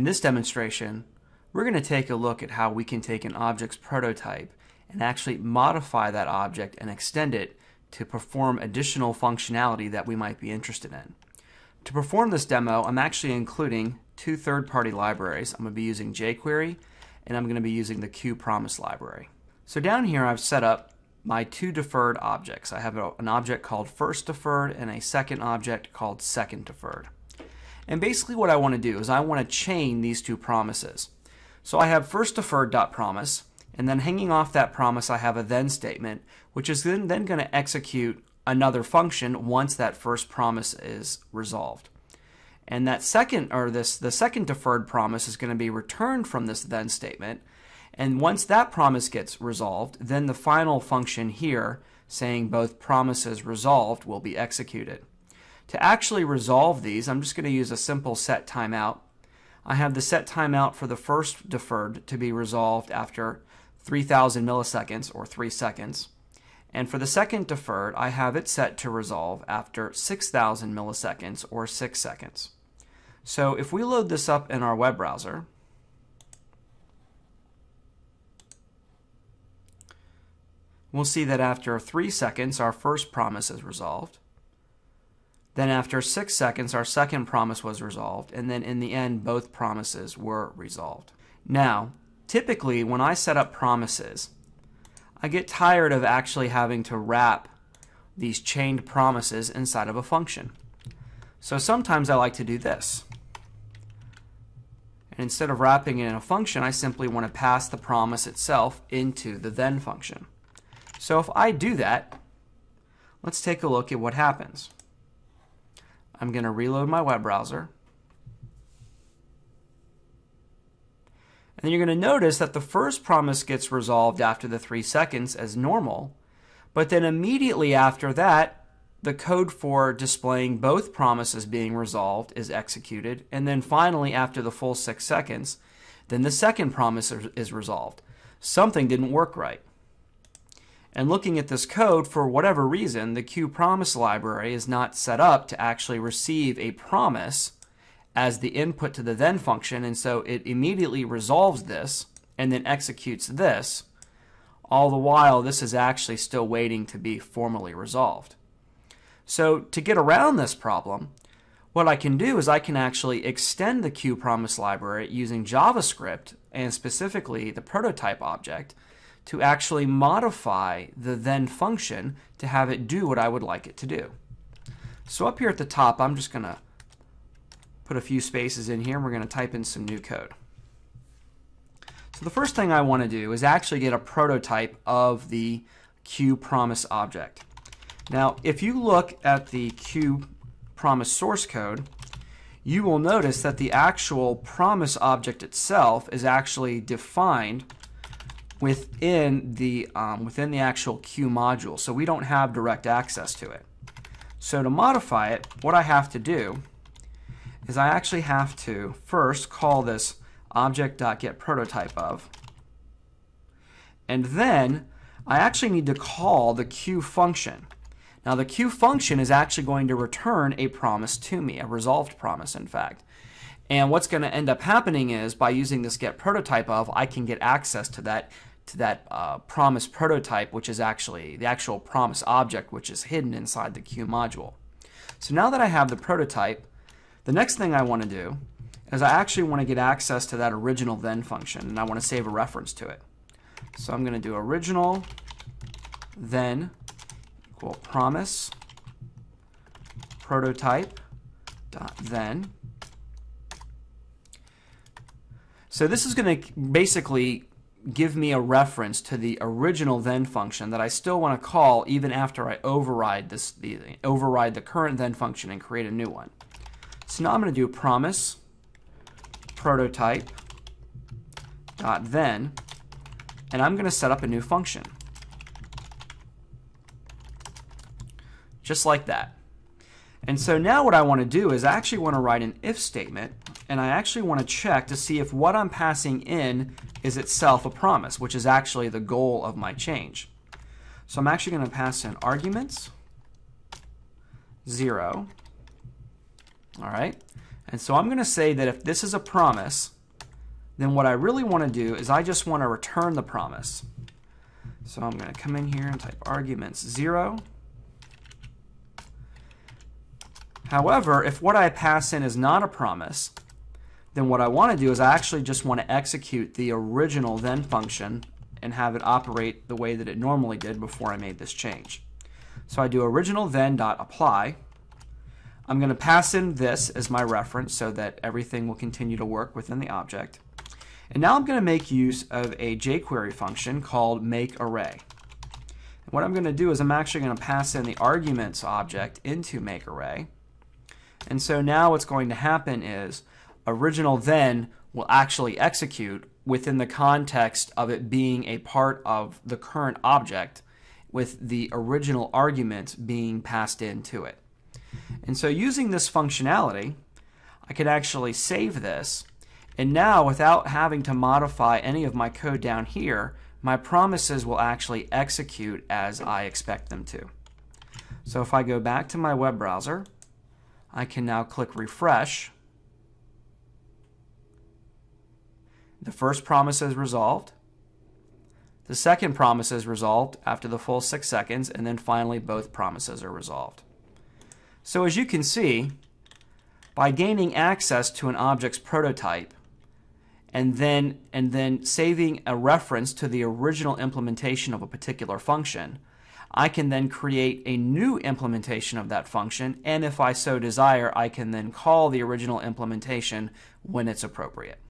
In this demonstration, we're going to take a look at how we can take an object's prototype and actually modify that object and extend it to perform additional functionality that we might be interested in. To perform this demo, I'm actually including two third-party libraries. I'm going to be using jQuery and I'm going to be using the QPromise library. So down here I've set up my two deferred objects. I have an object called first deferred and a second object called second deferred. And basically what I want to do is I want to chain these two promises. So I have first deferred dot promise, and then hanging off that promise I have a then statement, which is then, then going to execute another function once that first promise is resolved. And that second or this the second deferred promise is going to be returned from this then statement. And once that promise gets resolved, then the final function here saying both promises resolved will be executed. To actually resolve these, I'm just going to use a simple set timeout. I have the set timeout for the first deferred to be resolved after 3000 milliseconds or 3 seconds. And for the second deferred, I have it set to resolve after 6000 milliseconds or 6 seconds. So if we load this up in our web browser, we'll see that after 3 seconds, our first promise is resolved. Then after 6 seconds, our second promise was resolved. And then in the end, both promises were resolved. Now, typically when I set up promises, I get tired of actually having to wrap these chained promises inside of a function. So sometimes I like to do this. And instead of wrapping it in a function, I simply want to pass the promise itself into the then function. So if I do that, let's take a look at what happens. I'm going to reload my web browser. And then you're going to notice that the first promise gets resolved after the three seconds as normal, but then immediately after that, the code for displaying both promises being resolved is executed, and then finally, after the full six seconds, then the second promise is resolved. Something didn't work right. And looking at this code, for whatever reason, the QPromise library is not set up to actually receive a promise as the input to the then function, and so it immediately resolves this and then executes this. All the while, this is actually still waiting to be formally resolved. So to get around this problem, what I can do is I can actually extend the QPromise library using JavaScript and specifically the prototype object to actually modify the then function to have it do what I would like it to do. So up here at the top, I'm just going to put a few spaces in here and we're going to type in some new code. So the first thing I want to do is actually get a prototype of the QPromise object. Now, if you look at the Q promise source code, you will notice that the actual promise object itself is actually defined within the um, within the actual Q module. So we don't have direct access to it. So to modify it, what I have to do is I actually have to first call this object.getPrototype of, and then I actually need to call the Q function. Now the Q function is actually going to return a promise to me, a resolved promise in fact. And what's going to end up happening is by using this get prototype of, I can get access to that to that uh, promise prototype, which is actually the actual promise object, which is hidden inside the Q module. So now that I have the prototype, the next thing I want to do is I actually want to get access to that original then function, and I want to save a reference to it. So I'm going to do original then equal promise prototype dot then. So this is going to basically give me a reference to the original then function that I still want to call even after I override this the override the current then function and create a new one. So now I'm going to do promise prototype dot then and I'm going to set up a new function. just like that. And so now what I want to do is I actually want to write an if statement and I actually want to check to see if what I'm passing in is itself a promise, which is actually the goal of my change. So I'm actually going to pass in arguments, 0, all right, And so I'm going to say that if this is a promise, then what I really want to do is I just want to return the promise. So I'm going to come in here and type arguments 0. However, if what I pass in is not a promise, then what I want to do is I actually just want to execute the original then function and have it operate the way that it normally did before I made this change. So I do original then dot apply. I'm going to pass in this as my reference so that everything will continue to work within the object. And now I'm going to make use of a jQuery function called makeArray. And what I'm going to do is I'm actually going to pass in the arguments object into makeArray. And so now what's going to happen is original then will actually execute within the context of it being a part of the current object with the original argument being passed into it. And so using this functionality, I could actually save this. And now without having to modify any of my code down here, my promises will actually execute as I expect them to. So if I go back to my web browser, I can now click refresh The first promise is resolved. The second promise is resolved after the full six seconds, and then finally both promises are resolved. So as you can see, by gaining access to an object's prototype and then, and then saving a reference to the original implementation of a particular function, I can then create a new implementation of that function, and if I so desire, I can then call the original implementation when it's appropriate.